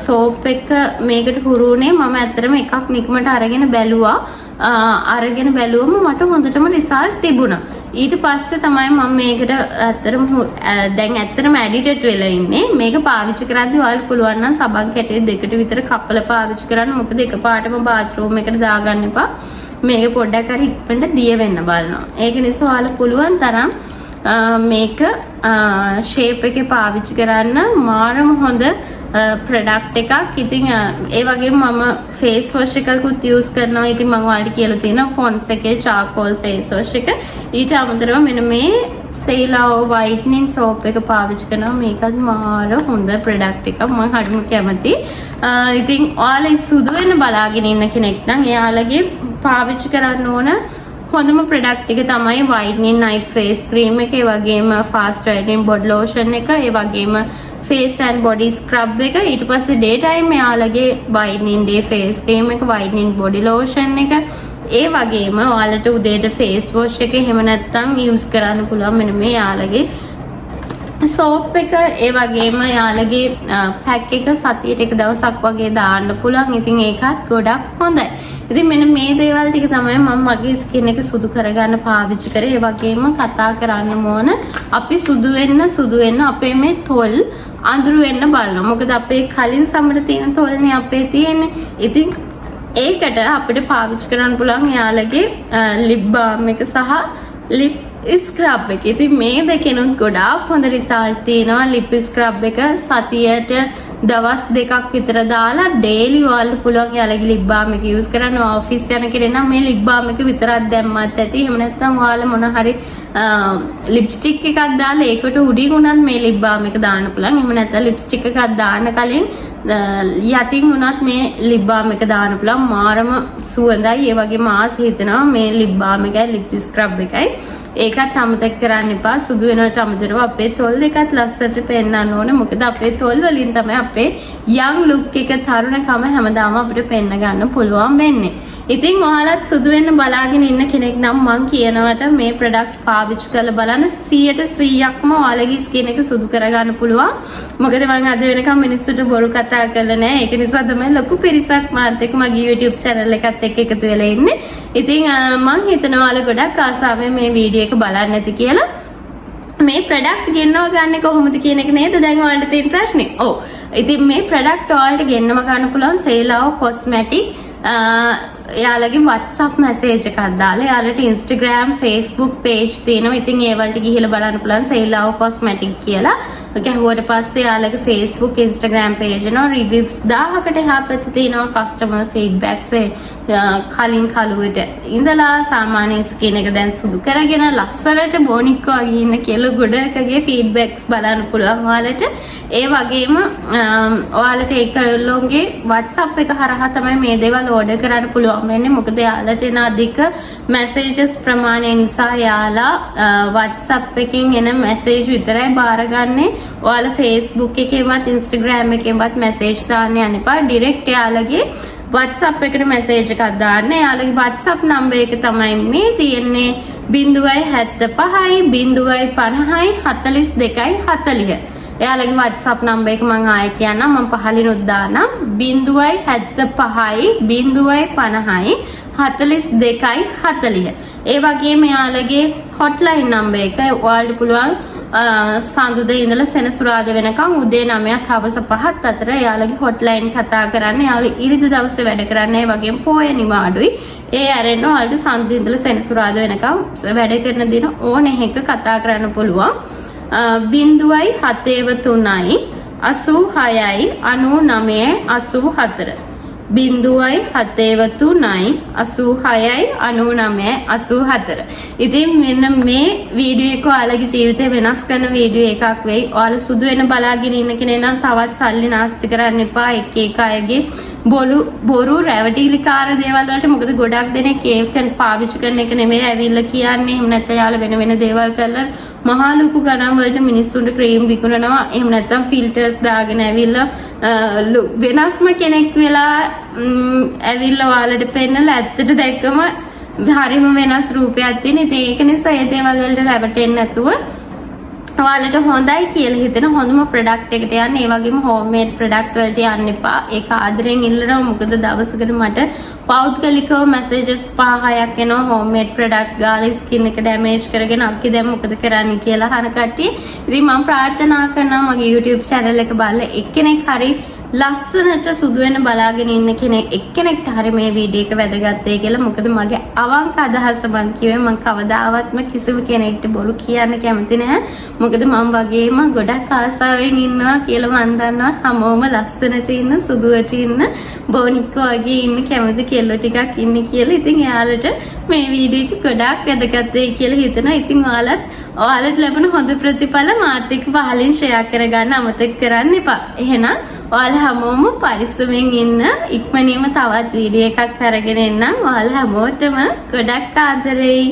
සෝප් එක මේකට හුරුුනේ මම ඇත්තටම එකක් නිකමට අරගෙන බැලුවා. අරගෙන බැලුවම මට හොඳටම රිසල්ට් තිබුණා. ඊට පස්සේ තමයි මම මේකට ඇත්තටම දැන් ඇත්තටම ඇඩිටඩ් වෙලා ඉන්නේ. මේක පාවිච්චි කරද්දී ඔයාලට පුළුවන් නම් සබන් කැටේ දෙකට විතර කපලා පාවිච්චි කරන්න. මොකද එකපාරටම බාත්රූම් එකට දාගන්න එපා. මේක පොඩ්ඩක් හරි ඉක්මනට දිය වෙන්න බලනවා. ඒක නිසා ඔයාලා පුළුවන් තරම් මේක ෂේප් එකේ පාවිච්චි කරන්න මාරම හොඳ ප්‍රඩක්් එකක්. ඉතිං ඒ වගේ මම ෆේස් වෝෂ් එකකුත් යස් කරනවා. ඉතින් මං වාලි කියලා තියෙන ෆොන්ස් එකේ චාකෝල් ෆේස් වෝෂ් එක. ඊට අමතරව මෙන්න මේ සේලාෝ වයිට්නින් සෝප් එක පාවිච්චි කරනවා. මේකත් මාර හොඳ ප්‍රඩක්් එකක්. මං හරිම කැමති ඉතින් ඔයාලා සුදු වෙන බලාගෙන ඉන්න කෙනෙක් නම් එයාලගේ පාවිච්චි කරන්න ඕන හොඳම ප්‍රඩක්් එක තමයි වයිටනින් නයිට් ෆේස් ක්‍රීම් එක ඒ වගේම ෆාස්ට් රයිඩින් බොඩ් ලෝෂන් එක ඒ වගේම ෆේස් ඇන් බොඩි ස්ක්‍රබ් එක. ඊට පස්සේ ඩේ ටයිම් එයාලගේ වයිටනින් ඩේ ෆේස් ක්‍රීම් එක වයිටනින් බොඩි ලෝෂන් එක. ඒ වගේම ඔයාලට උදේට ෆේස් වොෂ් එක එහෙම නැත්නම් යූස් කරන්න පුළුවන්. මෙන්න මේ යාළගේ සෝප් එක ඒ වගේම යාළගේ පැක් එක සතියට එක දවසක් වගේ දාන්න පුළුවන්. ඉතින් ඒකත් ගොඩක් හොඳයි. ඉතින් මෙන්න මේ දේවල් ටික තමයි මම මගේ ස්කින් එක සුදු කරගන්න පාවිච්චි කරේ. ඒ වගේම කතා කරන්න ඕන අපි සුදු වෙන්න සුදු වෙන්න අපේ මේ තොල් අඳුරු වෙන්න බලනවා. මොකද අපේ කලින් සමට තියෙන තොල්නේ අපේ තියෙන්නේ. ඉතින් ඒකට අපිට පාවිච්චි කරන්න පුළුවන් යාළගේ ලිප් බාම් එක සහ ලිප් ස්ක්‍රබ් එක. ඉතින් මේ දෙකෙනුත් ගොඩාක් හොඳ රිසල්ට් තියෙනවා ලිප් ස්ක්‍රබ් එක සතියට දවස් දෙකක් විතර දාලා ඩේලි ඔයාලට පුළුවන් යාළගේ ලිප් බාම් එක යූස් කරන්න ඔෆිස් යන කෙනෙක් නම් මේ ලිප් බාම් එක විතරක් දැම්මත් ඇති. එහෙම නැත්නම් ඔයාලා මොන හරි ලිප්ස්ටික් එකක් දාලා ඒකට උඩින් උනත් මේ ලිප් බාම් එක දාන්න පුළුවන්. එහෙම නැත්නම් ලිප්ස්ටික් එකක් දාන්න කලින් යටින් උනත් මේ ලිප් බාම් එක දාන්න පුළුවන්. මාරම සුවඳයි. ඒ වගේම ආස හිතෙනවා මේ ලිප් බාම් එකයි ලිප් ස්ක්‍රබ් එකයි. ඒකත් අමතක කරන්න එපා. සුදු වෙනවට අමතරව අපේ තොල් දෙකත් ලස්සනට පෙන්වන්න ඕන. මොකද අපේ තොල් වලින් තමයි අපේ යම් ලුක් එක තරුණකම හැමදාම අපිට පෙන්න ගන්න පුළුවන් වෙන්නේ. ඉතින් ඔයාලත් සුදු වෙන්න බලාගෙන ඉන්න කෙනෙක් නම් මං කියනවට මේ ප්‍රොඩක්ට් පාවිච්චි කරලා බලන්න 100%ක්ම ඔයාලගේ ස්කින් එක සුදු කරගන්න පුළුවන්. මොකද මම අද වෙනකම් මිනිස්සුන්ට බොරු කතා කරලා නැහැ. ඒක නිසා තමයි ලොකු පිරිසක් මාත් එක්ක මගේ YouTube channel එකත් එක්ක එකතු වෙලා ඉන්නේ. ඉතින් මං හිතනවා ඔයාලා ගොඩක් ආසාවෙන් මේ වීඩියෝ එක බලන්න ඇති කියලා. මේ ප්‍රඩක්් ගෙන්න්නව ගන්න කොහොමද කියන එක නේද දැන් ඔයාලට තියෙන ප්‍රශ්නේ. ඔව්. ඉතින් මේ ප්‍රඩක්ට් ඔයාලට ගෙන්නව ගන්න පුළුවන් සේලාව කොස්මැටික් එයාලගේ WhatsApp මැසේජ් එකක් දාලා එයාලට Instagram Facebook page තියෙනවා. ඉතින් ඒ වලට ගිහිල්ලා බලන්න පුළුවන් සේලාව කොස්මැටික් කියලා. ගැහුවට පස්සේ යාලගේ Facebook Instagram page නෝ reviews 1000කට එහා පැත්තේ තියෙනවා customer feedbacks කලින් කලුවට ඉඳලා සාමාන්‍ය ස්කින් එක දැන් සුදු කරගෙන ලස්සනට බොනික් වගේ ඉන්න කෙළු ගොඩකගේ feedbacks බලන්න පුළුවන් ඔයාලට. ඒ වගේම ඔයාලට ඒකලොන්ගේ WhatsApp එක හරහා තමයි මේ දේවල් ඕඩර් කරන්න පුළුවන් වෙන්නේ. මොකද යාලට එන අධික මැසේජස් ප්‍රමාණය නිසා යාලා WhatsApp එකකින් එන මැසේජ් විතරයි බාරගන්නේ. ඔයාලා Facebook එකේවත් Instagram එකේවත් මැසේජ් දාන්න යන්න එපා. ඩිරෙක්ට් යාලගේ WhatsApp එකට මැසේජ් එකක් දාන්න. යාලගේ WhatsApp නම්බර් එක තමයි මේ තියෙන්නේ. 075යි 050යි 42යි 40. එයාලගේ WhatsApp නම්බර් එක මම ආයෙ කියන්නම්. මම පහලිනුත් දානම් 075යි 050යි 42යි 40. ඒ වගේම එයාලගේ hotline නම්බර් එක ඔයාලට පුළුවන් සඳුද ඉඳලා සෙනසුරාදා වෙනකන් උදේ 9ත් හවස 5ත් අතර එයාලගේ හොට්ලයින් කතා කරන්න එයාලා ඉරිදා දවසේ වැඩ කරන්න ඒ වගේම පෝය නිවාඩුයි ඒ ඇරෙන්න ඔයාලට සඳුද ඉඳලා සෙනසුරාදා වෙනකන් වැඩ කරන දින ඕන එක කතා කරන්න පුළුවන්. බින්දුවයි හතේව තුනයි අසූ හයයි අනූ නමයයි අසූ හතර. බින්දුවයි හතේවතු නයි අසූ හයයි අනූ නමය අසූ හතර. ඉතින් මෙන්න මේ වීඩියෝ එක ඔයාලගේ ජීවිතය වෙනස් කරන වීඩියෝ එකක් වෙයි. ඔයාලා සුදු වෙන බලාගෙන ඉන්න කෙනෙක් නම් තවත් සල්ලි නාස්ති කරන්න එපා. එක එක අයගේ බොරු බොරු රැවටිලිකාර දේවල් වලට මොකද ගොඩක් දෙනෙක් ඒක පාවිච්චි කරන එක නෙමෙයි ඇවිල්ලා කියන්නේ. එහෙම නැත්නම් යාළ වෙන වෙන දේවල් කරලා මහා ලොකු ගණන් වලට මිනිස්සුන්ට ක්‍රීම් විකුණනවා එහෙම නැත්නම් ෆිල්ටර්ස් දාගෙන ඇවිල්ලා වෙනස්ම කෙනෙක් වෙලා ඇවිල්ලා ඔයාලට පෙන්නලා ඇත්තට දැක්කම හරිම වෙනස් රූපයක් තියෙන. ඉතින් ඒක නිසා ඒ දේවල් වලට රැවටෙන්නේ නැතුව ඔයාලට හොඳයි කියලා හිතෙන හොඳම ප්‍රොඩක්ට් එකට යන්න. ඒ වගේම හෝම්මේඩ් ප්‍රොඩක්ට් වලට යන්න එපා. ඒක ආදරෙන් ඉල්ලනවා. මොකද දවසකට මට පෞද්ගලිකව මැසේජස් පහ හයක් එනවා හෝම්මේඩ් ප්‍රොඩක්ට් ගාලා ස්කින් එක ඩැමේජ් කරගෙන අක්කි දැන් මොකද කරන්නේ කියලා අහන කට්ටිය. ඉතින් මම ප්‍රාර්ථනා කරනවා මගේ YouTube channel එක බලලා එක්කෙනෙක් හරි ලස්සනට සුදු වෙන බලාගෙන ඉන්න කෙනෙක් එක්කෙනෙක්ට හරි මේ වීඩියෝ එක වැදගත්යි කියලා. මොකද මගේ අවංක අදහස මං කිව්වේ මං කවදාවත්ම කිසිම කෙනෙක්ට බොරු කියන්න කැමති නැහැ. මොකද මම වගේම ගොඩක් ආසාවෙන් ඉන්නවා කියලා මං දන්නවා. හැමෝම ලස්සනට ඉන්න සුදුවට ඉන්න බොනික්කෝ වගේ ඉන්න කැමති කෙල්ලෝ ටිකක් ඉන්නේ කියලා. ඉතින් එයාලට මේ වීඩියෝ එක ගොඩක් වැදගත් වෙයි කියලා හිතනවා. ඉතින් ඔයාලත් ඔයාලට ලැබෙන හොඳ ප්‍රතිඵල මාත් එක්ක පහලින් ෂෙයා කරගන්න අමතක කරන්න එපා. එහෙනම් ඔයාලා හැමෝම පරිස්සමෙන් ඉන්න ඉක්මනින්ම තවත් වීඩියෝ එකක් අරගෙන එන්නම්. ඔයාලා හැමෝටම ගොඩක් ආදරෙයි.